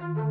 we've got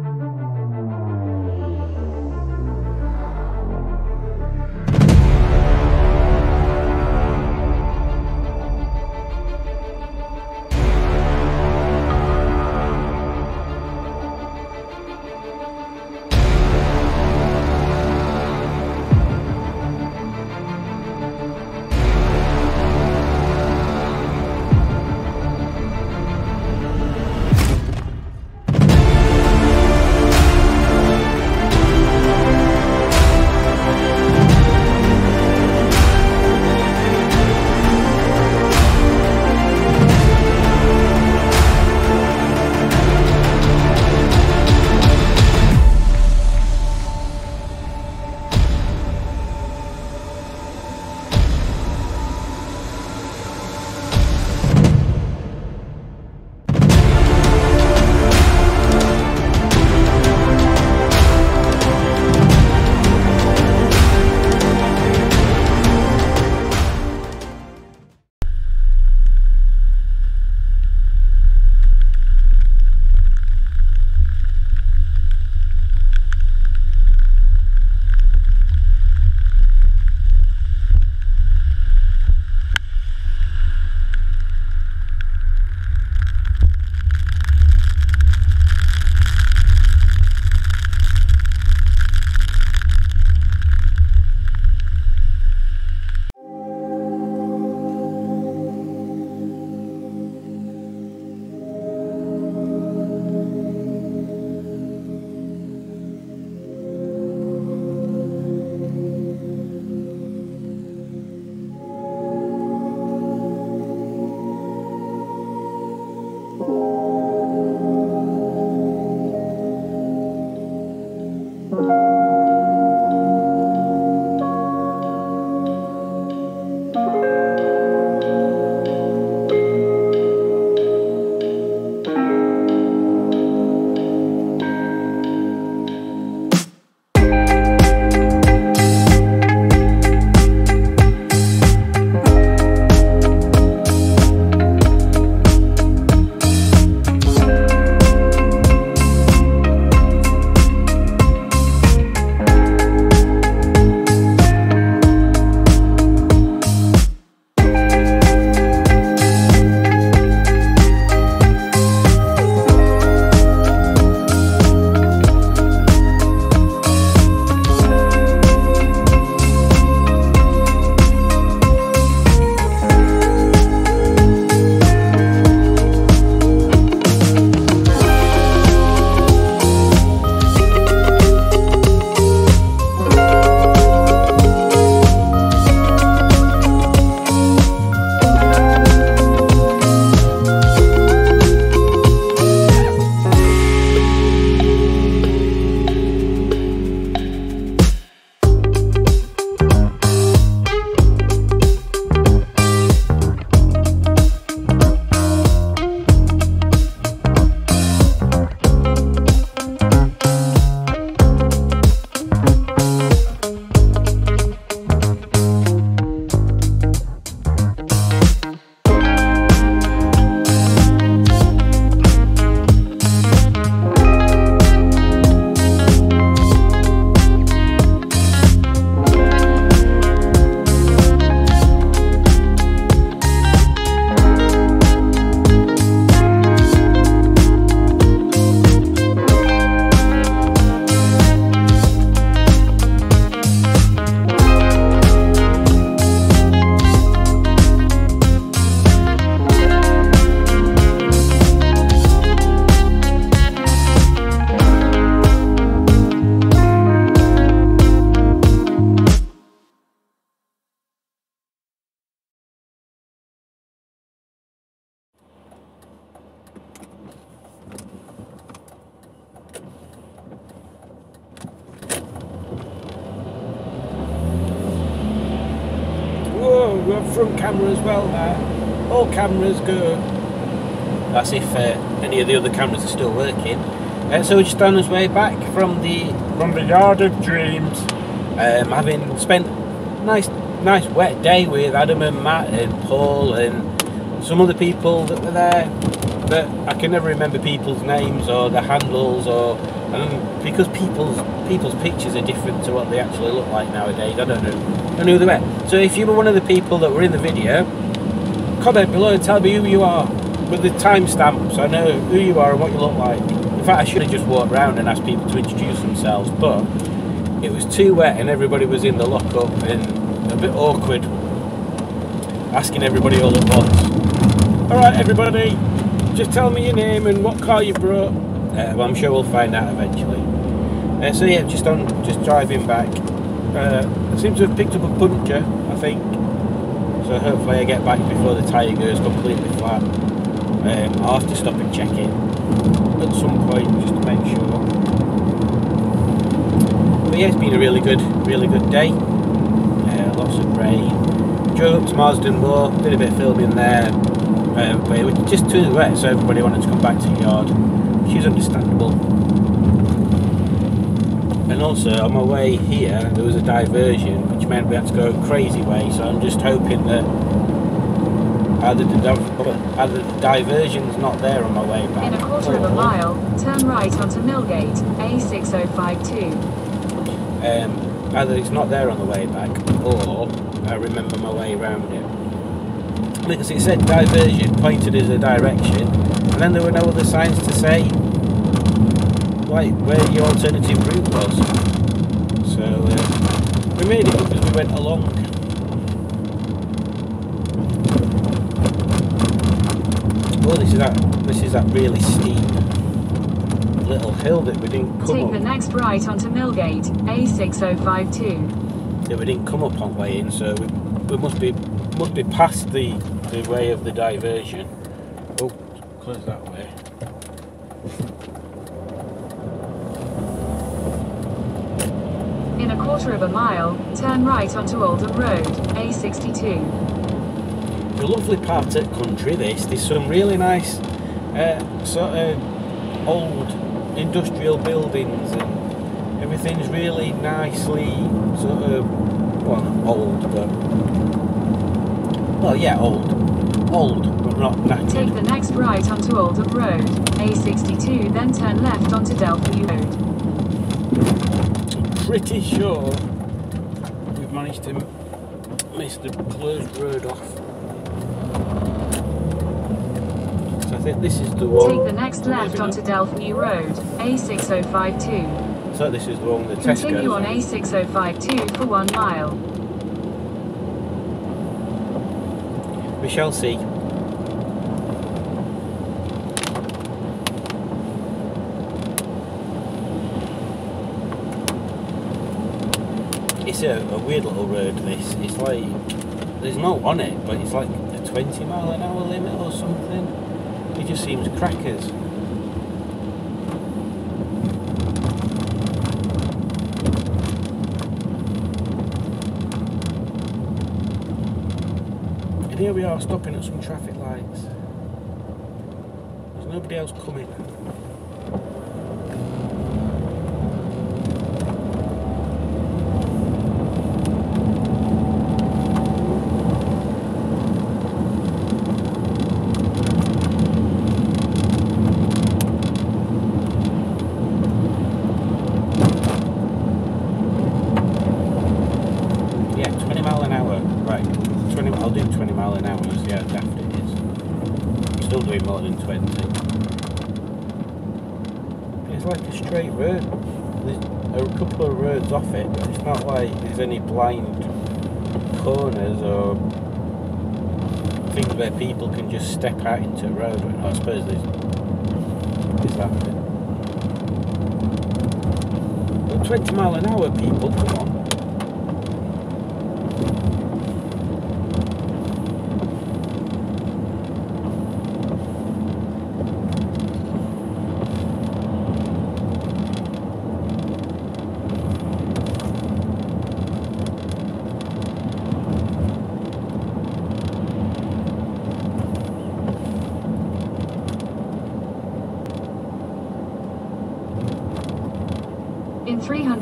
front camera as well there. All cameras go. That's if uh, any of the other cameras are still working. Uh, so we're just on our way back from the From the Yard of Dreams. um, having spent nice nice wet day with Adam and Matt and Paul and some other people that were there. But I can never remember people's names or the handles or because people's people's pictures are different to what they actually look like nowadays. I don't know. I don't know who they were. So if you were one of the people that were in the video, comment below and tell me who you are with the timestamp so I know who you are and what you look like. In fact, I should have just walked around and asked people to introduce themselves, but it was too wet and everybody was in the lockup and a bit awkward asking everybody all at once. Alright everybody, just tell me your name and what car you brought. Uh, well, I'm sure we'll find out eventually. Uh, so yeah, just on, just driving back. Uh, I seem to have picked up a puncture, I think. So hopefully I get back before the tyre goes completely flat. Um, I'll have to stop and check it at some point just to make sure. But yeah, it's been a really good, really good day. Uh, lots of rain. Drove up to Marsden Moor, did a bit of filming there. Um, but it was just too wet, so everybody wanted to come back to the yard. Which is understandable. And also on my way here, there was a diversion, which meant we had to go a crazy way. So I'm just hoping that either the, either the diversion's not there on my way back. In a quarter of a mile, turn right onto Millgate, A6052. Um, either it's not there on the way back, or I remember my way around it. Because it said diversion pointed as a direction, and then there were no other signs to say like where your alternative route was. So uh, we made it up as we went along. Oh, this is that. This is that really steep little hill that we didn't come Take up. the next right onto Millgate, A6052. that we didn't come up on way in, so we, we must be must be past the, the way of the diversion. Oh, close that way. In a quarter of a mile, turn right onto Oldham Road, A62. A lovely part of country. This there's some really nice uh, sort of old industrial buildings and everything's really nicely sort of well not old but well yeah old old but not Take knackered. the next right onto Oldham Road, A62, then turn left onto Delphi Road. pretty sure we've managed to miss the closed road off. So I think this is the one. Take the next left onto. Delphi Road, A6052. So this is the one with the Continue on A6052 for one mile. We shall see. It's a, a weird little road. This it's like there's no on it, but it's like a 20 mile an hour limit or something. It just seems crackers. And here we are stopping at some traffic lights. There's nobody else coming. Yeah, 20 mile an hour. Right. 20 I'll do 20 mile an hour and see how daft it is. I'm still doing more than 20. It's like a straight road. There's off it, it's not like there's any blind corners or things where people can just step out into a road. I suppose there's, there's that bit. But 20 mile an hour, people, come on.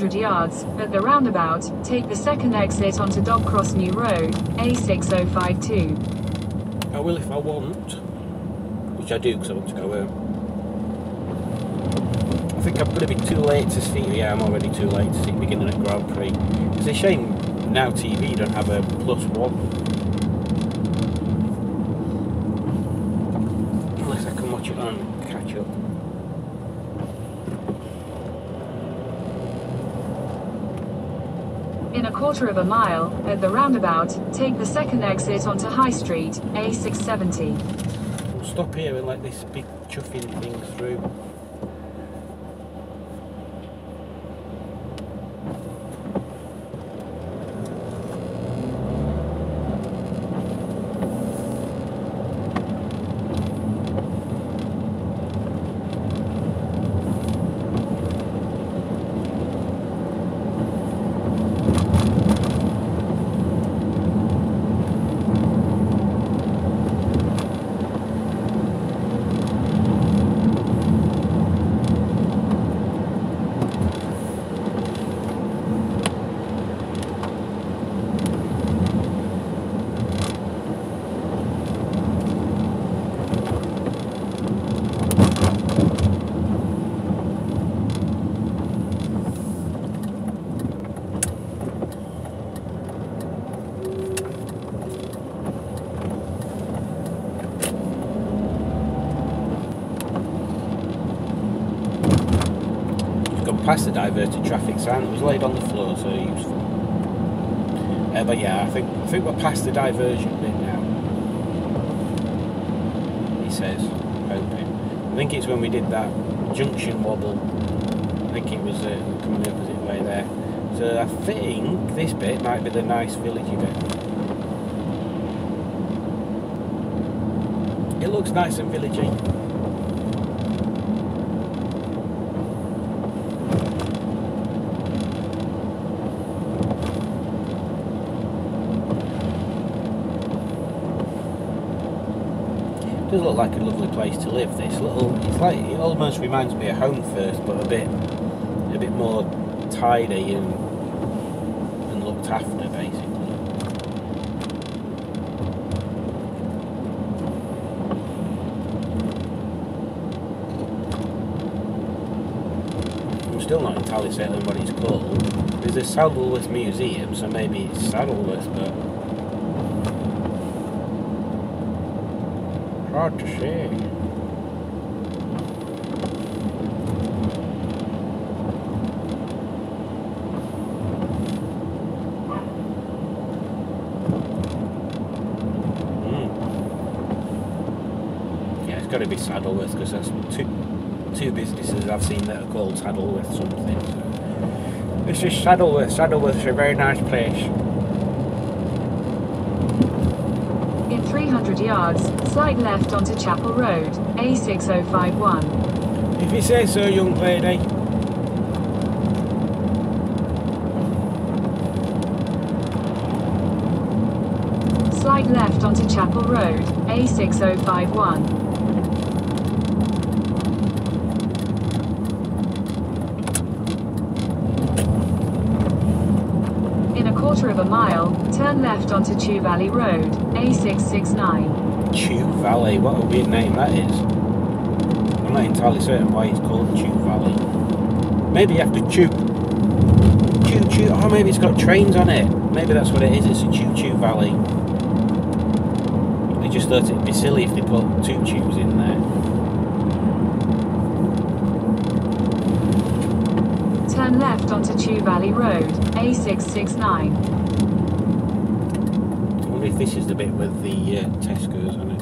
In 300 yards, at the roundabout, take the second exit onto Dobcross New Road, A6052. I will if I want. which I do because I want to go home. I think I'm going to be too late to see. Yeah, I'm already too late to see beginning at Grand Prix. It's a shame now TV don't have a plus one. Unless I can watch it on catch up. In a quarter of a mile, at the roundabout, take the second exit onto High Street, A670. Stop here and let this big chuffing thing through. Past the diverted traffic sign that was laid on the floor, so useful. Uh, but yeah, I think I think we're past the diversion bit now. He says, hoping. I think it's when we did that junction wobble. I think it was uh, coming the opposite way there. So I think this bit might be the nice villagey bit. It looks nice and villagey. Does look like a lovely place to live. This little, it's like it almost reminds me of Home First, but a bit, a bit more tidy and and looked after, basically. I'm still not entirely certain what it's called. There's a Saddleworth Museum, so maybe it's Saddleworth, but hard to say. Hmm. Yeah, it's got to be Saddleworth because there's two two businesses I've seen that are called Saddleworth something. So. This is Saddleworth. Saddleworth's a very nice place. In 300 yards, slide left onto Chapel Road, A6051. If you say so, young lady. Slide left onto Chapel Road, A6051. Quarter of a mile, turn left onto Chew Valley Road, A669. Chew Valley, what a weird name that is. I'm not entirely certain why it's called Chew Valley. Maybe you have to chew. Chew Chew. Oh, maybe it's got trains on it. Maybe that's what it is. It's a Chew Chew Valley. They just thought it'd be silly if they put two chews in there. Left onto Chew Valley Road, A669. I wonder if this is the bit with the uh, Tesco's on it.